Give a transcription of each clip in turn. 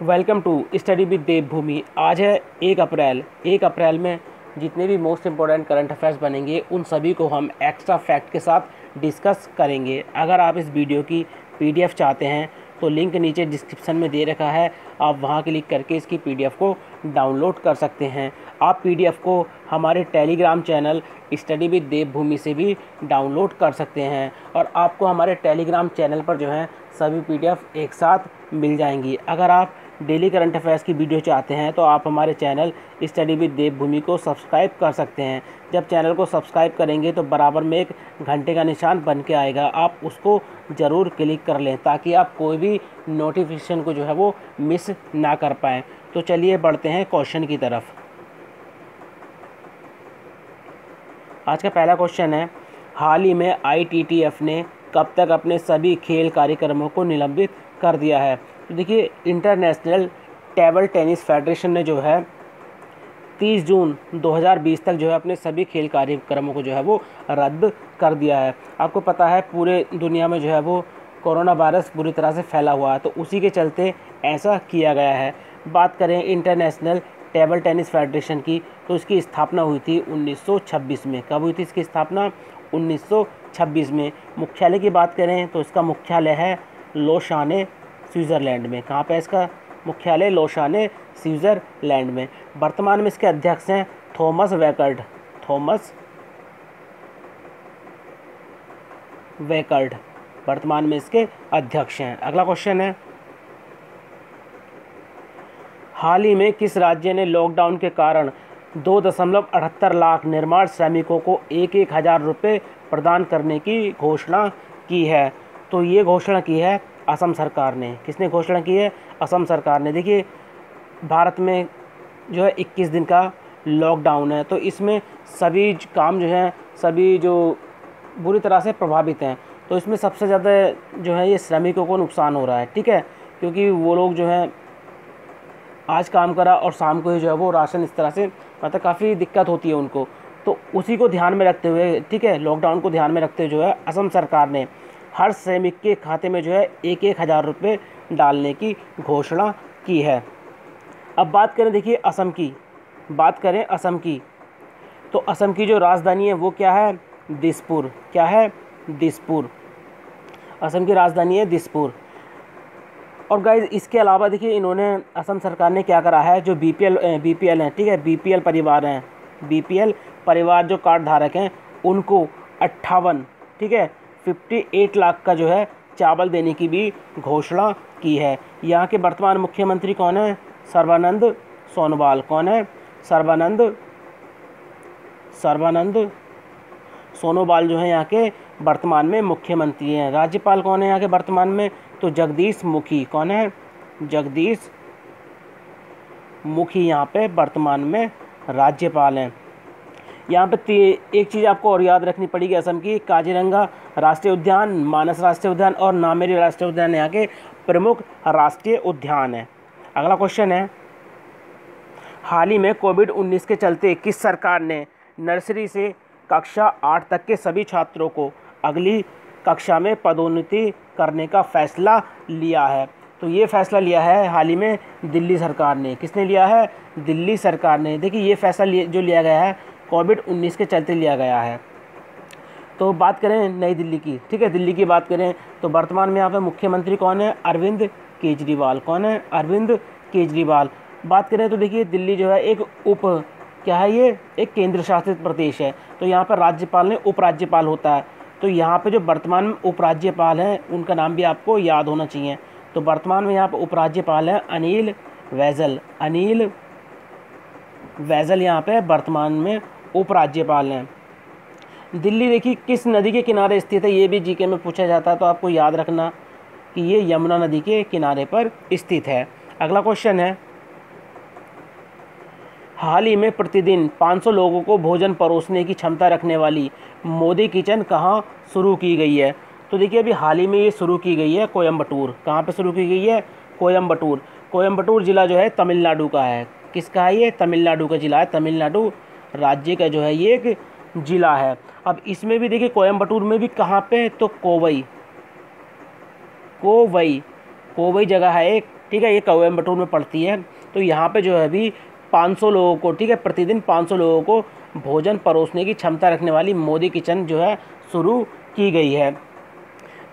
Welcome to study with Devbhoomi आज है एक अप्रैल। एक अप्रैल में जितने भी मोस्ट इम्पोर्टेंट करंट अफेयर्स बनेंगे, उन सभी को हम एक्स्ट्रा फैक्ट के साथ डिस्कस करेंगे। अगर आप इस वीडियो की पीडीएफ चाहते हैं तो लिंक नीचे डिस्क्रिप्शन में दे रखा है। आप वहाँ क्लिक करके इसकी पीडीएफ को डाउनलोड कर सकते हैं। आप पीडीएफ को हमारे Telegram channel study with Devbhoomi से भी डाउनलोड कर सकते हैं और आपको हमारे टेलीग्राम चैनल पर जो है सभी पीडीएफ एक साथ मिल जाएँगी। अगर आप डेली करंट अफेयर्स की वीडियो चाहते हैं तो आप हमारे चैनल स्टडी विद देवभूमि को सब्सक्राइब कर सकते हैं। जब चैनल को सब्सक्राइब करेंगे तो बराबर में एक घंटे का निशान बन के आएगा। आप उसको ज़रूर क्लिक कर लें, ताकि आप कोई भी नोटिफिकेशन को जो है वो मिस ना कर पाएँ। तो चलिए बढ़ते हैं क्वेश्चन की तरफ़। आज का पहला क्वेश्चन है, हाल ही में आईटीटीएफ ने कब तक अपने सभी खेल कार्यक्रमों को निलंबित कर दिया है? तो देखिए इंटरनेशनल टेबल टेनिस फेडरेशन ने जो है 30 जून 2020 तक जो है अपने सभी खेल कार्यक्रमों को जो है वो रद्द कर दिया है। आपको पता है, पूरे दुनिया में जो है वो कोरोना वायरस बुरी तरह से फैला हुआ है तो उसी के चलते ऐसा किया गया है। बात करें इंटरनेशनल टेबल टेनिस फेडरेशन की तो इसकी स्थापना हुई थी 1926 में। कब हुई थी इसकी स्थापना? 1926 में। मुख्यालय की बात करें तो इसका मुख्यालय है लोशाने स्विट्ज़रलैंड में। कहाँ पे इसका? मुख्यालय लोशाने स्विट्ज़रलैंड में। वर्तमान में इसके अध्यक्ष हैं थॉमस वैकर्ड। थॉमस वैकर्ड वर्तमान में इसके अध्यक्ष हैं। अगला क्वेश्चन है। हाल ही में किस राज्य ने लॉकडाउन के कारण दो दशमलव अठहत्तर लाख निर्माण श्रमिकों को एक एक हज़ार रुपये प्रदान करने की घोषणा की है? तो ये घोषणा की है असम सरकार ने, किसने घोषणा की है? असम सरकार ने। देखिए, भारत में जो है 21 दिन का लॉकडाउन है तो इसमें सभी काम जो हैं, सभी जो बुरी तरह से प्रभावित हैं तो इसमें सबसे ज़्यादा जो है ये श्रमिकों को नुकसान हो रहा है, ठीक है? क्योंकि वो लोग जो हैं, आज काम करा और शाम को ही जो है वो राशन इस तरह से मतलब काफ़ी दिक्कत होती है उनको। तो उसी को ध्यान में रखते हुए, ठीक है लॉकडाउन को ध्यान में रखते हुए जो है असम सरकार ने हर श्रमिक के खाते में जो है एक एक हज़ार रुपये डालने की घोषणा की है। अब बात करें, देखिए, असम की। बात करें असम की तो असम की जो राजधानी है वो क्या है? दिसपुर। क्या है? दिसपुर। असम की राजधानी है दिसपुर। और गाइज़ इसके अलावा देखिए, इन्होंने असम सरकार ने क्या करा है? जो B P L B P L हैं, ठीक है? बी पी एल परिवार हैं। बी पी एल परिवार जो कार्ड धारक हैं, उनको अट्ठावन, ठीक है? फिफ्टी एट लाख का जो है चावल देने की भी घोषणा की है। यहाँ के वर्तमान मुख्यमंत्री कौन है? सर्बानंद सोनोवाल। कौन है? सर्बानंद सर्बानंद सोनोवाल जो है यहाँ के वर्तमान में मुख्यमंत्री हैं। राज्यपाल कौन है यहाँ के वर्तमान में? तो जगदीश मुखी। कौन है? जगदीश मुखी यहाँ पे वर्तमान में राज्यपाल हैं। यहाँ पे एक चीज़ आपको और याद रखनी पड़ेगी असम की, काजीरंगा राष्ट्रीय उद्यान, मानस राष्ट्रीय उद्यान और नामेरी राष्ट्रीय उद्यान, यहाँ के प्रमुख राष्ट्रीय उद्यान है। अगला क्वेश्चन है, हाल ही में कोविड 19 के चलते किस सरकार ने नर्सरी से कक्षा आठ तक के सभी छात्रों को अगली कक्षा में पदोन्नति करने का फैसला लिया है? तो ये फैसला लिया है हाल ही में दिल्ली सरकार ने। किसने लिया है? दिल्ली सरकार ने। देखिए, ये फैसला जो लिया गया है कोविड 19 के चलते लिया गया है। तो बात करें नई दिल्ली की, ठीक है? दिल्ली की बात करें तो वर्तमान में यहाँ पे मुख्यमंत्री कौन है? अरविंद केजरीवाल। कौन है? अरविंद केजरीवाल। बात करें तो देखिए दिल्ली जो है एक उप, क्या है ये? एक केंद्र शासित प्रदेश है। तो यहाँ पर राज्यपाल ने उपराज्यपाल होता है। तो यहाँ पे जो वर्तमान में उपराज्यपाल हैं, उनका नाम भी आपको याद होना चाहिए। तो वर्तमान में यहाँ पर उपराज्यपाल हैं अनिल वैजल। अनिल वैजल यहाँ पे वर्तमान में उपराज्यपाल हैं। दिल्ली देखिए, किस नदी के किनारे स्थित है, ये भी जीके में पूछा जाता है तो आपको याद रखना कि ये यमुना नदी के किनारे पर स्थित है। अगला क्वेश्चन है, हाल ही में प्रतिदिन 500 लोगों को भोजन परोसने की क्षमता रखने वाली मोदी किचन कहाँ शुरू की गई है? तो देखिए, अभी हाल ही में ये शुरू की गई है कोयम्बटूर कहाँ पे शुरू की गई है? कोयम्बटूर कोयम्बटूर ज़िला जो है तमिलनाडु का है। किसका है ये? तमिलनाडु का ज़िला है, तमिलनाडु राज्य का जो है ये एक ज़िला है। अब इसमें भी देखिए कोयम्बटूर में भी कहाँ पे तो कोवई। कोवई। कोवई जगह है एक, ठीक है? ये कोयम्बटूर में पड़ती है। तो यहाँ पे जो है अभी 500 लोगों को, ठीक है? प्रतिदिन 500 लोगों को भोजन परोसने की क्षमता रखने वाली मोदी किचन जो है शुरू की गई है।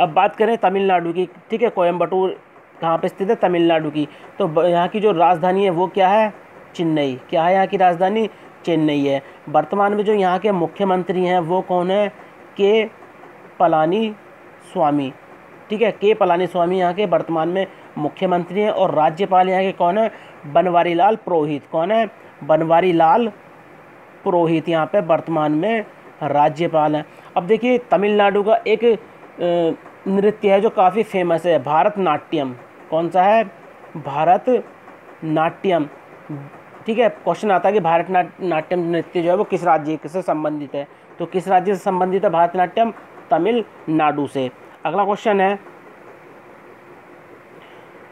अब बात करें तमिलनाडु की, ठीक है? कोयम्बटूर कहाँ पे स्थित है? तमिलनाडु की। तो यहाँ की जो राजधानी है वो क्या है? चेन्नई। क्या है यहाँ की राजधानी? चेन्नई है। वर्तमान में जो यहाँ के मुख्यमंत्री हैं, वो कौन है? के पलानी स्वामी। ठीक है, के पलानी स्वामी यहाँ के वर्तमान में मुख्यमंत्री हैं और राज्यपाल यहाँ के कौन है? बनवारी लाल पुरोहित। कौन है? बनवारी लाल पुरोहित यहाँ पे वर्तमान में राज्यपाल हैं। अब देखिए, तमिलनाडु का एक नृत्य है जो काफ़ी फ़ेमस है भारत नाट्यम कौन सा है? भारत नाट्यम ठीक है क्वेश्चन आता है कि भारत नाट्यम नृत्य जो है वो किस राज्य से संबंधित है? तो किस राज्य से संबंधित है भारतनाट्यम? तमिलनाडु से। अगला क्वेश्चन है,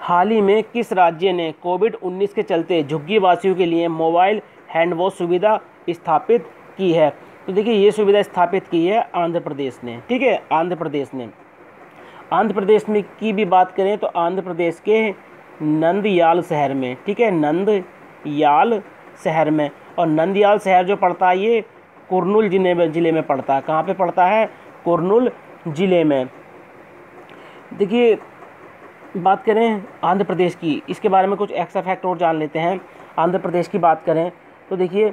हाल ही में किस राज्य ने कोविड 19 के चलते झुग्गी वासियों के लिए मोबाइल हैंड वॉश सुविधा स्थापित की है? तो देखिए, ये सुविधा स्थापित की है आंध्र प्रदेश ने, ठीक है? आंध्र प्रदेश ने। आंध्र प्रदेश में की भी बात करें तो आंध्र प्रदेश के नंदयाल शहर में, ठीक है? नंदयाल शहर में। और नंदयाल शहर जो पड़ता है, ये कुरनूल ज़िले में ज़िले में पड़ता है। कहाँ पे पड़ता है? कुरनूल ज़िले में। देखिए, बात करें आंध्र प्रदेश की। इसके बारे में कुछ एक्स्ट्रा फैक्ट और जान लेते हैं। आंध्र प्रदेश की बात करें तो देखिए,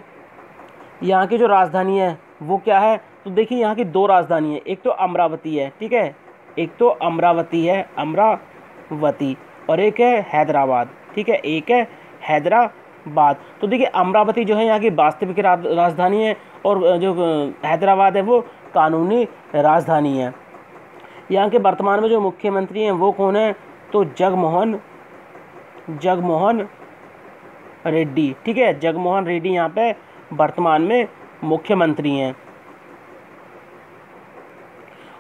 यहाँ की जो राजधानी है, वो क्या है? तो देखिए, यहाँ की दो राजधानी है। एक तो अमरावती है, ठीक है? एक तो अमरावती है, अमरावती। और एक है हैदराबाद, ठीक है? एक है हैदराबाद तो देखिए, अमरावती जो है, यहाँ की वास्तविक राजधानी है और जो हैदराबाद है, वो कानूनी राजधानी है। यहाँ के वर्तमान में जो मुख्यमंत्री हैं, वो कौन है? तो जगमोहन जगमोहन रेड्डी। ठीक है, जगमोहन रेड्डी यहाँ पे वर्तमान में मुख्यमंत्री हैं।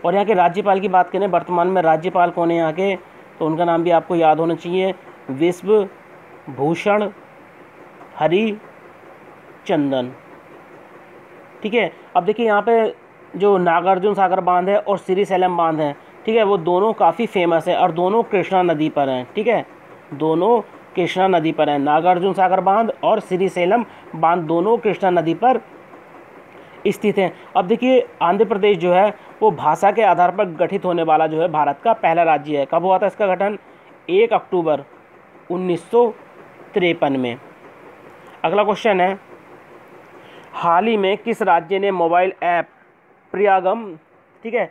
और यहाँ के राज्यपाल की बात करें, वर्तमान में राज्यपाल कौन है यहाँ के? तो उनका नाम भी आपको याद होना चाहिए विश्व भूषण हरि चंदन। ठीक है? अब देखिए यहाँ पे जो नागार्जुन सागर बाँध है और श्री सैलम बाँध है, ठीक है? वो दोनों काफ़ी फ़ेमस है और दोनों कृष्णा नदी पर हैं, ठीक है? दोनों कृष्णा नदी पर हैं। नागार्जुन सागर बाँध और श्री सैलम बाँध दोनों कृष्णा नदी पर स्थित हैं। अब देखिए, आंध्र प्रदेश जो है, वो भाषा के आधार पर गठित होने वाला जो है भारत का पहला राज्य है। कब हुआ था इसका गठन? एक अक्टूबर उन्नीस सौ तिरपन में। अगला क्वेश्चन है। हाल ही में किस राज्य ने मोबाइल ऐप प्रियागम ठीक है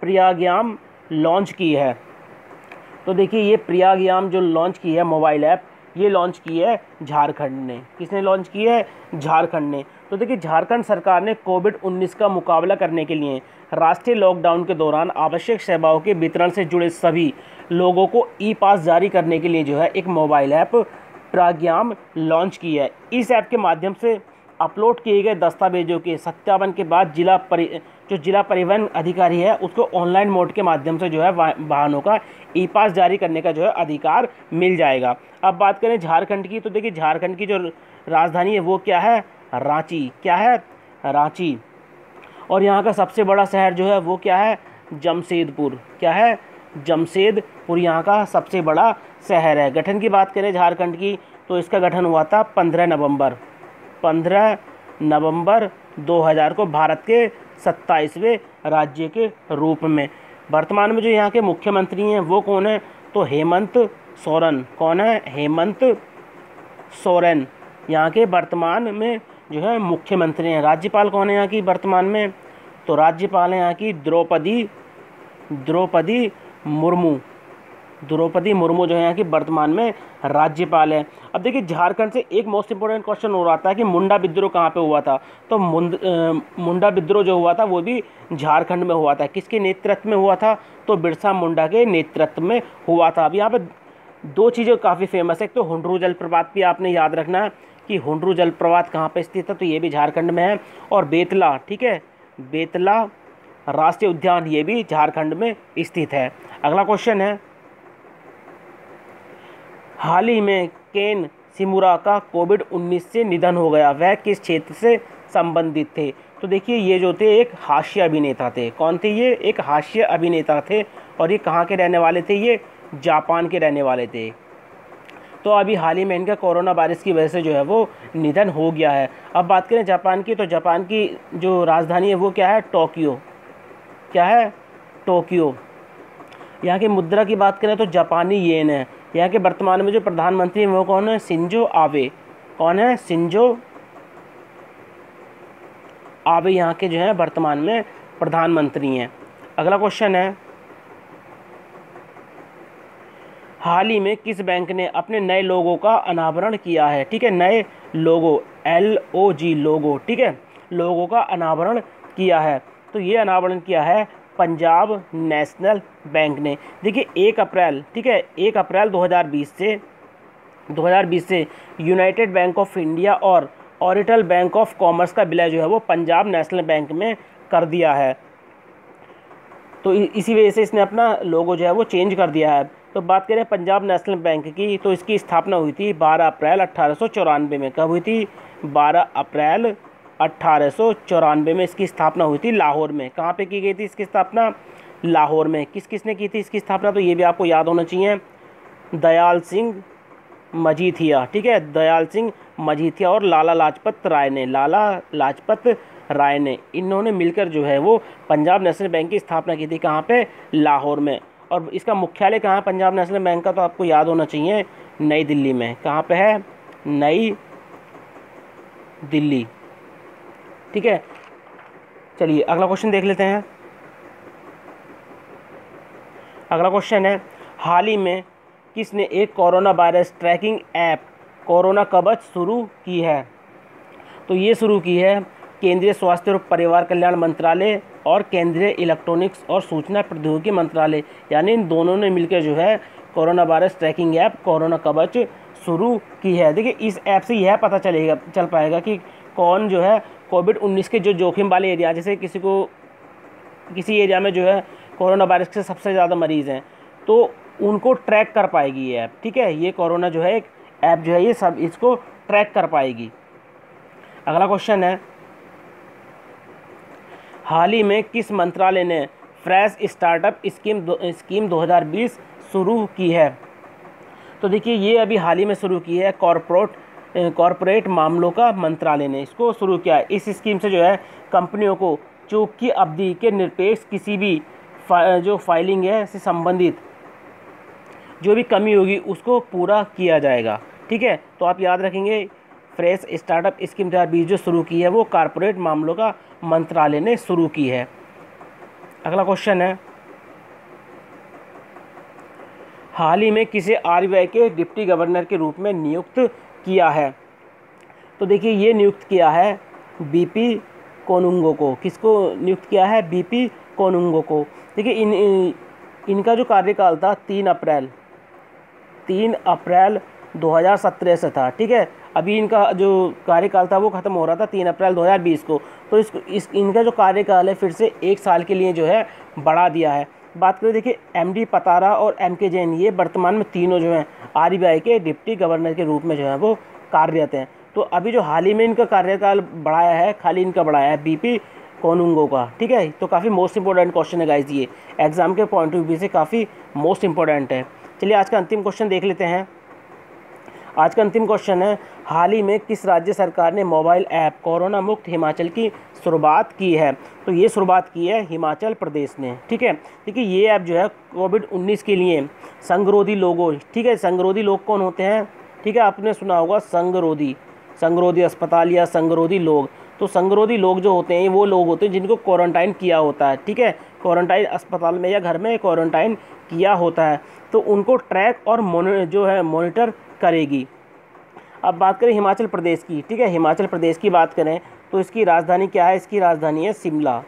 प्रियाग्याम लॉन्च की है? तो देखिए, ये प्रियाग्याम जो लॉन्च की है मोबाइल ऐप ये लॉन्च की है झारखंड ने। किसने लॉन्च की है? झारखंड ने। तो देखिए, झारखंड सरकार ने कोविड 19 का मुकाबला करने के लिए राष्ट्रीय लॉकडाउन के दौरान आवश्यक सेवाओं के वितरण से जुड़े सभी लोगों को ई पास जारी करने के लिए जो है एक मोबाइल ऐप प्राग्याम लॉन्च की है। इस ऐप के माध्यम से अपलोड किए गए दस्तावेजों के सत्यापन के बाद जिला परि, जो जिला परिवहन अधिकारी है, उसको ऑनलाइन मोड के माध्यम से जो है वाहनों का ई पास जारी करने का जो है अधिकार मिल जाएगा। अब बात करें झारखंड की तो देखिए झारखंड की जो राजधानी है, वो क्या है? रांची। क्या है? रांची। और यहाँ का सबसे बड़ा शहर जो है, वो क्या है? जमशेदपुर। क्या है? जमशेदपुर यहाँ का सबसे बड़ा शहर है। गठन की बात करें झारखंड की तो इसका गठन हुआ था पंद्रह नवंबर। पंद्रह नवंबर 2000 को भारत के सत्ताईसवें राज्य के रूप में। वर्तमान में जो यहाँ के मुख्यमंत्री हैं, वो कौन है? तो हेमंत सोरेन। कौन है? हेमंत सोरेन। यहाँ के वर्तमान में जो है मुख्यमंत्री हैं। राज्यपाल कौन है यहाँ की वर्तमान में? तो राज्यपाल हैं यहाँ की द्रौपदी द्रौपदी मुर्मू। द्रौपदी मुर्मू जो है यहाँ की वर्तमान में राज्यपाल है। अब देखिए, झारखंड से एक मोस्ट इंपॉर्टेंट क्वेश्चन हो रहा था कि मुंडा विद्रोह कहाँ पे हुआ था? तो मुंड मुंडा विद्रोह जो हुआ था, वो भी झारखंड में हुआ था। किसके नेतृत्व में हुआ था? तो बिरसा मुंडा के नेतृत्व में हुआ था। अब यहाँ पर दो चीज़ें काफ़ी फ़ेमस है। एक तो हुंडरू जलप्रपात भी आपने याद रखना है कि हुंडरू जलप्रपात कहाँ पर स्थित है? तो ये भी झारखंड में है। और बेतला, ठीक है? बेतला राष्ट्रीय उद्यान ये भी झारखंड में स्थित है। अगला क्वेश्चन है। हाल ही में केन सिमुरा का कोविड 19 से निधन हो गया। वह किस क्षेत्र से संबंधित थे? तो देखिए, ये जो थे, एक हास्य अभिनेता थे। कौन थे ये? एक हास्य अभिनेता थे और ये कहाँ के रहने वाले थे? ये जापान के रहने वाले थे। तो अभी हाल ही में इनका कोरोना वायरस की वजह से जो है, वो निधन हो गया है। अब बात करें जापान की तो जापान की जो राजधानी है, वो क्या है? टोक्यो। क्या है? टोक्यो। यहाँ की मुद्रा की बात करें तो जापानी येन है। यहाँ के वर्तमान में जो प्रधानमंत्री हैं वो कौन है? सिंजो आवे। कौन है? सिंजो आवे यहाँ के जो है वर्तमान में प्रधानमंत्री हैं। अगला क्वेश्चन है, हाल ही में किस बैंक ने अपने नए लोगों का अनावरण किया है? ठीक है, नए लोगो, एल ओ जी लोगो, ठीक है, लोगों का अनावरण किया है। तो ये अनावरण किया है पंजाब नेशनल बैंक ने। देखिए, एक अप्रैल, ठीक है, एक अप्रैल 2020 से 2020 से यूनाइटेड बैंक ऑफ़ इंडिया और ऑरिटल बैंक ऑफ़ कॉमर्स का विलय जो है वो पंजाब नेशनल बैंक में कर दिया है। तो इसी वजह से इसने अपना लोगो जो है वो चेंज कर दिया है। तो बात करें पंजाब नेशनल बैंक की तो इसकी स्थापना हुई थी 12 अप्रैल अट्ठारह में। कब हुई थी? 12 अप्रैल अट्ठारह में इसकी स्थापना हुई थी लाहौर में। कहाँ पे की गई थी इसकी स्थापना? लाहौर में। किस किसने की थी इसकी स्थापना? तो ये भी आपको याद होना चाहिए। दयाल सिंह मजीथिया ठीक है? दयाल सिंह मजीथिया और लाला लाजपत राय ने, लाला लाजपत राय ने, इन्होंने मिलकर जो है वो पंजाब नेशनल बैंक की स्थापना की थी कहाँ पे? लाहौर में। और इसका मुख्यालय कहाँ पंजाब नेशनल बैंक का? तो आपको याद होना चाहिए, नई दिल्ली में। कहाँ पे है? नई दिल्ली। ठीक है? चलिए, अगला क्वेश्चन देख लेते हैं। अगला क्वेश्चन है, हाल ही में किसने एक corona virus tracking app, corona Kavach, शुरू की है? तो ये शुरू की है केंद्रीय स्वास्थ्य और परिवार कल्याण मंत्रालय और केंद्रीय इलेक्ट्रॉनिक्स और सूचना प्रौद्योगिकी मंत्रालय। यानी इन दोनों ने मिलकर जो है, corona virus tracking app, corona Kavach शुरू की है। देखिए, इस ऐप से यह पता चलेगा, चल पाएगा कि कौन जो है कोविड उन्नीस के जो जोखिम वाले एरिया जैसे किसी को किसी एरिया में जो है कोरोना वायरस के सबसे ज़्यादा मरीज़ हैं तो उनको ट्रैक कर पाएगी ये ऐप ठीक है? ये कोरोना जो है एक ऐप जो है ये सब इसको ट्रैक कर पाएगी। अगला क्वेश्चन है हाल ही में किस मंत्रालय ने फ्रेश स्टार्टअप स्कीम दो, स्कीम 2020 शुरू की है? तो देखिए ये अभी हाल ही में शुरू की है कॉरपोरेट कॉरपोरेट मामलों का मंत्रालय ने इसको शुरू किया इस स्कीम से जो है कंपनियों को चूक की अवधि के निरपेक्ष किसी भी फा, जो फाइलिंग है से संबंधित जो भी कमी होगी उसको पूरा किया जाएगा। ठीक है? तो आप याद रखेंगे फ्रेश स्टार्टअप स्कीम दो जो शुरू की है वो कॉरपोरेट मामलों का मंत्रालय ने शुरू की है। अगला क्वेश्चन है। हाल ही में किसे आर के डिप्टी गवर्नर के रूप में नियुक्त किया है। तो देखिए, ये नियुक्त किया है बीपी कोनुंगो को। किसको नियुक्त किया है? बीपी कोनुंगो को। देखिए, इन इन इनका जो कार्यकाल था तीन अप्रैल तीन अप्रैल 2017 से था, ठीक है? अभी इनका जो कार्यकाल था वो ख़त्म हो रहा था तीन अप्रैल 2020 को। तो इस इस, इनका जो कार्यकाल है फिर से एक साल के लिए जो है बढ़ा दिया है। बात करें, देखिए एम डी पतारा और एम के जैन ये वर्तमान में तीनों जो हैं आर बी आई के डिप्टी गवर्नर के रूप में जो है, वो कार्यरत हैं। तो अभी जो हाल ही में इनका कार्यकाल बढ़ाया है, खाली इनका बढ़ाया है बीपी कोनुंगो का, ठीक है? तो काफ़ी मोस्ट इंपॉर्टेंट क्वेश्चन है गाइज़ ये। एग्ज़ाम के पॉइंट ऑफ़ व्यू से काफ़ी मोस्ट इंपॉर्टेंट है। चलिए, आज का अंतिम क्वेश्चन देख लेते हैं। आज का अंतिम क्वेश्चन है, हाल ही में किस राज्य सरकार ने मोबाइल ऐप कोरोना मुक्त हिमाचल की शुरुआत की है? तो ये शुरुआत की है हिमाचल प्रदेश ने, ठीक है? देखिए, ये ऐप जो है कोविड 19 के लिए संगरोधी लोगों, ठीक है? संगरोधी लोग कौन होते हैं? ठीक है, आपने सुना होगा संगरोधी संगरोधी अस्पताल या संगरोधी लोग। तो संगरोधी लोग जो होते हैं, वो लोग होते हैं जिनको क्वारंटाइन किया होता है, ठीक है? क्वारंटाइन अस्पताल में या घर में क्वारंटाइन किया होता है। तो उनको ट्रैक और जो है मोनिटर करेगी। अब बात करें हिमाचल प्रदेश की, ठीक है? हिमाचल प्रदेश की बात करें तो इसकी राजधानी क्या है? इसकी राजधानी है शिमला,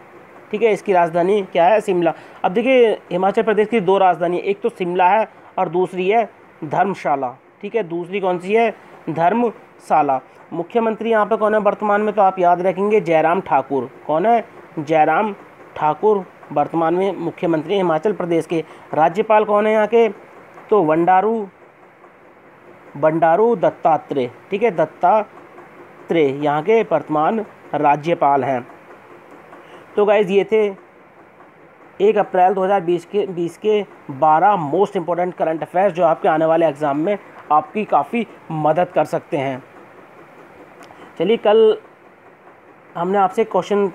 ठीक है? इसकी राजधानी क्या है? शिमला। अब देखिए, हिमाचल प्रदेश की दो राजधानी, एक तो शिमला है और दूसरी है धर्मशाला, ठीक है? दूसरी कौन सी है? धर्मशाला। मुख्यमंत्री यहाँ पे कौन है वर्तमान में? तो आप याद रखेंगे जयराम ठाकुर। कौन है? जयराम ठाकुर, वर्तमान में मुख्यमंत्री हिमाचल प्रदेश के। राज्यपाल कौन है यहाँ के? तो वंडारू बंडारू दत्तात्रेय। ठीक है, दत्तात्रेय, यहाँ के वर्तमान राज्यपाल हैं। तो गाइज़ ये थे एक अप्रैल 2020 के 20 के 12 मोस्ट इंपॉर्टेंट करंट अफेयर्स जो आपके आने वाले एग्ज़ाम में आपकी काफ़ी मदद कर सकते हैं। चलिए, कल हमने आपसे क्वेश्चन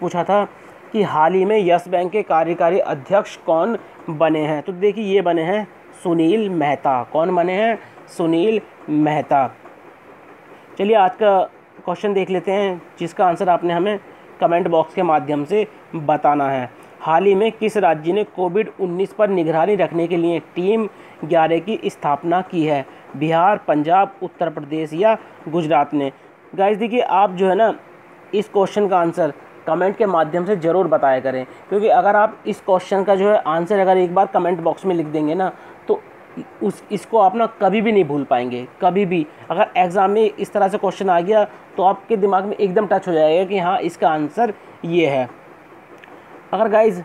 पूछा था कि हाल ही में यस बैंक के कार्यकारी अध्यक्ष कौन बने हैं? तो देखिए, ये बने हैं सुनील मेहता। कौन बने हैं? सुनील मेहता। चलिए आज का क्वेश्चन देख लेते हैं, जिसका आंसर आपने हमें कमेंट बॉक्स के माध्यम से बताना है। हाल ही में किस राज्य ने कोविड 19 पर निगरानी रखने के लिए टीम 11 की स्थापना की है? बिहार, पंजाब, उत्तर प्रदेश या गुजरात ने? गाइस देखिए, आप जो है ना, इस क्वेश्चन का आंसर कमेंट के माध्यम से ज़रूर बताया करें, क्योंकि अगर आप इस क्वेश्चन का जो है आंसर अगर एक बार कमेंट बॉक्स में लिख देंगे ना उस, इसको आप ना कभी भी नहीं भूल पाएँगे, कभी भी। अगर एग्ज़ाम में इस तरह से क्वेश्चन आ गया तो आपके दिमाग में एकदम टच हो जाएगा कि हाँ इसका आंसर ये है। अगर गाइज़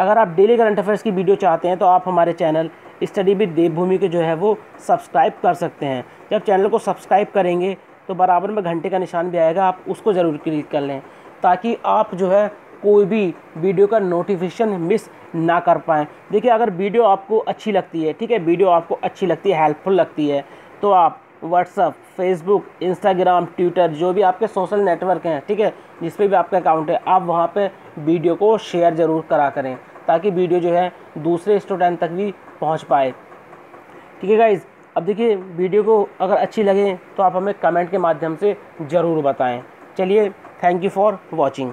अगर आप डेली करंट अफेयर्स की वीडियो चाहते हैं तो आप हमारे चैनल स्टडी विद देवभूमि के जो है, वो सब्सक्राइब कर सकते हैं। जब चैनल को सब्सक्राइब करेंगे तो बराबर में घंटे का निशान भी आएगा, आप उसको ज़रूर क्लिक कर लें। ताकि आप जो है कोई भी वीडियो का नोटिफिकेशन मिस ना कर पाएँ। देखिए, अगर वीडियो आपको अच्छी लगती है, ठीक है, वीडियो आपको अच्छी लगती है हेल्पफुल लगती है तो आप व्हाट्सअप फेसबुक इंस्टाग्राम ट्विटर जो भी आपके सोशल नेटवर्क हैं, ठीक है, जिस पे भी आपका अकाउंट है, आप वहाँ पे वीडियो को शेयर ज़रूर करा करें, ताकि वीडियो जो है दूसरे स्टूडेंट तक भी पहुँच पाए। ठीक है गाइज़ अब देखिए, वीडियो को अगर अच्छी लगे तो आप हमें कमेंट के माध्यम से ज़रूर बताएँ। चलिए थैंक यू फॉर वॉचिंग